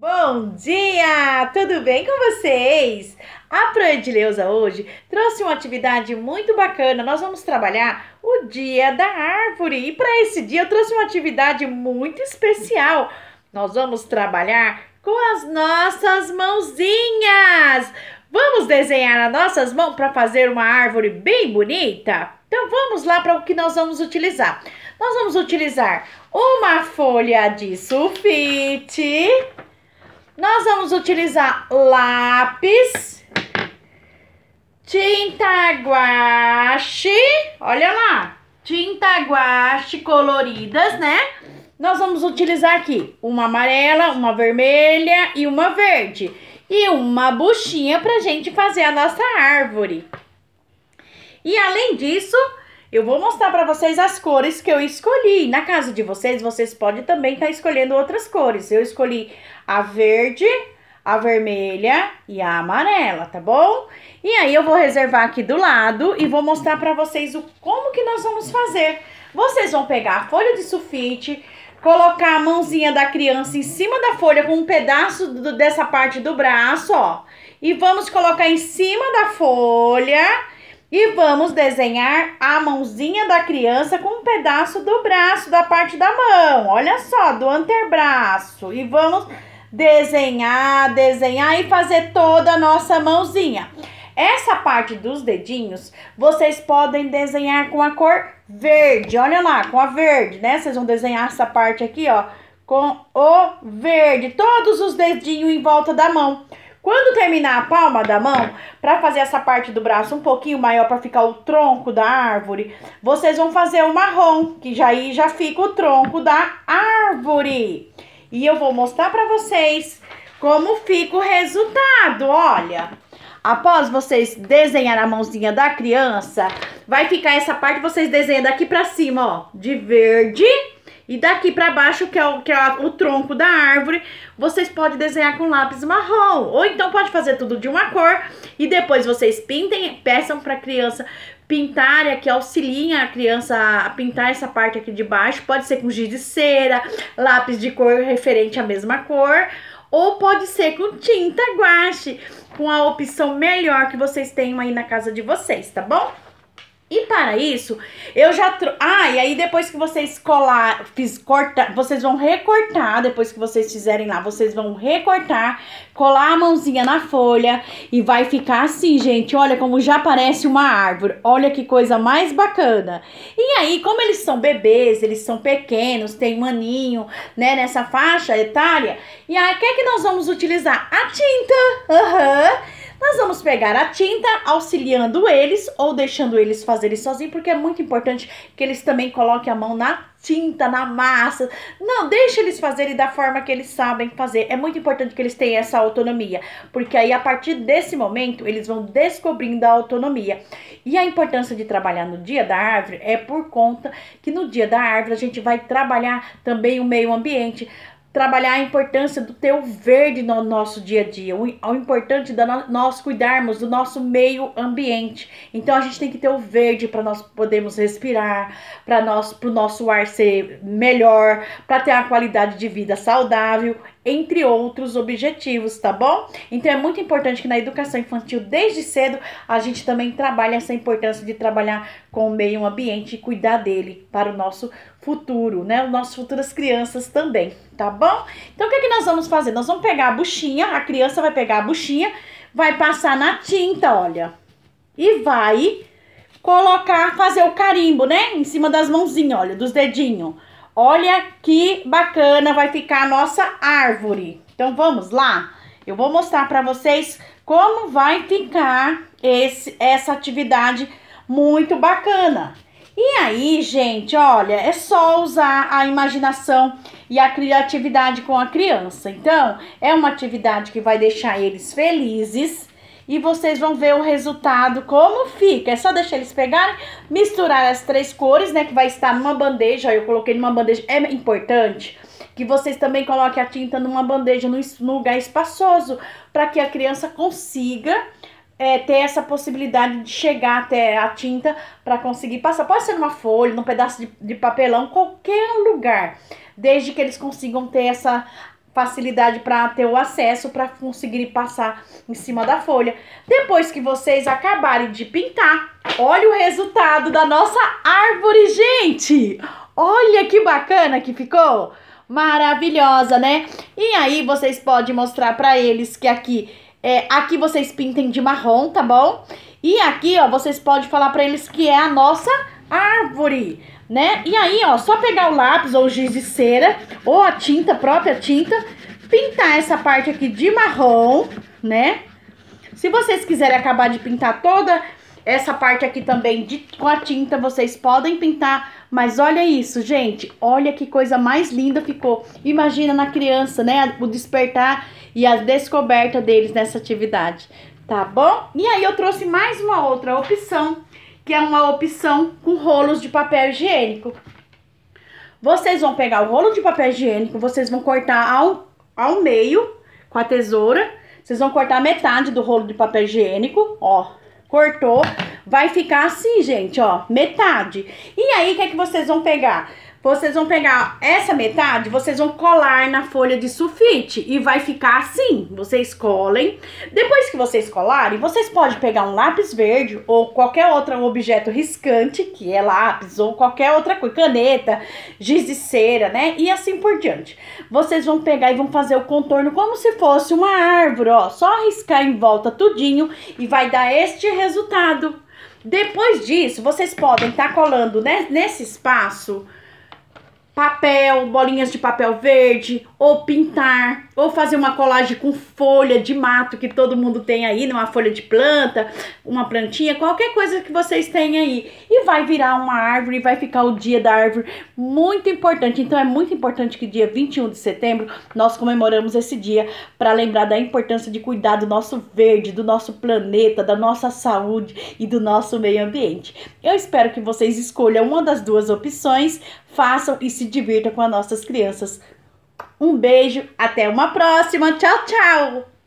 Bom dia! Tudo bem com vocês? A Proedileuza hoje trouxe uma atividade muito bacana. Nós vamos trabalhar o Dia da Árvore. E para esse dia eu trouxe uma atividade muito especial. Nós vamos trabalhar com as nossas mãozinhas. Vamos desenhar as nossas mãos para fazer uma árvore bem bonita? Então vamos lá para o que nós vamos utilizar. Nós vamos utilizar uma folha de sulfite nós vamos utilizar lápis, tinta guache, olha lá, tinta guache coloridas, né? Nós vamos utilizar aqui uma amarela, uma vermelha e uma verde. E uma buchinha pra gente fazer a nossa árvore. E além disso, eu vou mostrar para vocês as cores que eu escolhi. Na casa de vocês, vocês podem também estar tá escolhendo outras cores. Eu escolhi a verde, a vermelha e a amarela, tá bom? E aí eu vou reservar aqui do lado e vou mostrar para vocês o como que nós vamos fazer. Vocês vão pegar a folha de sulfite, colocar a mãozinha da criança em cima da folha com um pedaço do, dessa parte do braço, ó. E vamos colocar em cima da folha e vamos desenhar a mãozinha da criança com um pedaço do braço, da parte da mão. Olha só, do antebraço. E vamos desenhar, desenhar e fazer toda a nossa mãozinha. Essa parte dos dedinhos, vocês podem desenhar com a cor verde. Olha lá, com a verde, né? Vocês vão desenhar essa parte aqui, ó, com o verde. Todos os dedinhos em volta da mão. Quando terminar a palma da mão, para fazer essa parte do braço um pouquinho maior para ficar o tronco da árvore, vocês vão fazer o marrom, que já aí já fica o tronco da árvore. E eu vou mostrar para vocês como fica o resultado, olha. Após vocês desenhar a mãozinha da criança, vai ficar essa parte, vocês desenham daqui para cima, ó, de verde e daqui para baixo, que é, o, que é o tronco da árvore, vocês podem desenhar com lápis marrom. Ou então pode fazer tudo de uma cor e depois vocês pintem, peçam para a criança pintar, que auxiliem a criança a pintar essa parte aqui de baixo. Pode ser com giz de cera, lápis de cor referente à mesma cor. Ou pode ser com tinta guache, com a opção melhor que vocês tenham aí na casa de vocês, tá bom? E para isso, eu já. Tro... Ah, e aí depois que vocês colar, fiz cortar, vocês vão recortar, depois que vocês fizerem lá, vocês vão recortar, colar a mãozinha na folha e vai ficar assim, gente. Olha como já parece uma árvore. Olha que coisa mais bacana. E aí, como eles são bebês, eles são pequenos, tem maninho, né, nessa faixa etária. E aí, o que é que nós vamos utilizar? A tinta. Aham. Uhum. Nós vamos pegar a tinta auxiliando eles ou deixando eles fazerem sozinhos, porque é muito importante que eles também coloquem a mão na tinta, na massa. Não, deixa eles fazerem da forma que eles sabem fazer. É muito importante que eles tenham essa autonomia, porque aí a partir desse momento eles vão descobrindo a autonomia. E a importância de trabalhar no dia da árvore é por conta que no dia da árvore a gente vai trabalhar também o meio ambiente trabalhar a importância do teu verde no nosso dia a dia, o, o importante da no, nós cuidarmos do nosso meio ambiente. Então a gente tem que ter o verde para nós podermos respirar, para nós, o nosso ar ser melhor, para ter a qualidade de vida saudável, entre outros objetivos, tá bom? Então é muito importante que na educação infantil, desde cedo, a gente também trabalhe essa importância de trabalhar com o meio ambiente e cuidar dele para o nosso futuro, né? Os nossas futuras crianças também, tá bom? Então o que, é que nós vamos fazer? Nós vamos pegar a buchinha, a criança vai pegar a buchinha, vai passar na tinta, olha, e vai colocar, fazer o carimbo, né? Em cima das mãozinhas, olha, dos dedinhos. Olha que bacana vai ficar a nossa árvore. Então vamos lá? Eu vou mostrar para vocês como vai ficar esse, essa atividade muito bacana. E aí, gente, olha, é só usar a imaginação e a criatividade com a criança. Então, é uma atividade que vai deixar eles felizes e vocês vão ver o resultado, como fica. É só deixar eles pegarem, misturar as três cores, né, que vai estar numa bandeja. Eu coloquei numa bandeja, é importante que vocês também coloquem a tinta numa bandeja, num lugar espaçoso, para que a criança consiga é, ter essa possibilidade de chegar até a tinta para conseguir passar. Pode ser numa folha, num pedaço de, de papelão, qualquer lugar, desde que eles consigam ter essa facilidade para ter o acesso para conseguir passar em cima da folha. Depois que vocês acabarem de pintar, olha o resultado da nossa árvore, gente! Olha que bacana que ficou! Maravilhosa, né? E aí vocês podem mostrar para eles que aqui é, aqui vocês pintem de marrom, tá bom? E aqui, ó, vocês podem falar para eles que é a nossa árvore, né? E aí, ó, só pegar o lápis ou giz de cera ou a tinta, a própria tinta, pintar essa parte aqui de marrom, né? Se vocês quiserem acabar de pintar toda essa parte aqui também de, com a tinta, vocês podem pintar. Mas olha isso, gente. Olha que coisa mais linda ficou. Imagina na criança, né? O despertar e a descoberta deles nessa atividade. Tá bom? E aí eu trouxe mais uma outra opção, que é uma opção com rolos de papel higiênico. Vocês vão pegar o rolo de papel higiênico, vocês vão cortar ao, ao meio com a tesoura. Vocês vão cortar metade do rolo de papel higiênico, ó. Cortou, vai ficar assim, gente, ó, metade. E aí, o que é que vocês vão pegar? Vocês vão pegar essa metade, vocês vão colar na folha de sulfite e vai ficar assim. Vocês colhem. Depois que vocês colarem, vocês podem pegar um lápis verde ou qualquer outro objeto riscante, que é lápis ou qualquer outra coisa, caneta, giz de cera, né? E assim por diante. Vocês vão pegar e vão fazer o contorno como se fosse uma árvore, ó. Só riscar em volta tudinho e vai dar este resultado. Depois disso, vocês podem estar tá colando né, nesse espaço papel, bolinhas de papel verde, ou pintar, ou fazer uma colagem com folha de mato que todo mundo tem aí, uma folha de planta, uma plantinha, qualquer coisa que vocês tenham aí. Vai virar uma árvore, vai ficar o dia da árvore muito importante. Então é muito importante que dia 21 de setembro nós comemoramos esse dia para lembrar da importância de cuidar do nosso verde, do nosso planeta, da nossa saúde e do nosso meio ambiente. Eu espero que vocês escolham uma das duas opções, façam e se divirtam com as nossas crianças. Um beijo, até uma próxima. Tchau, tchau!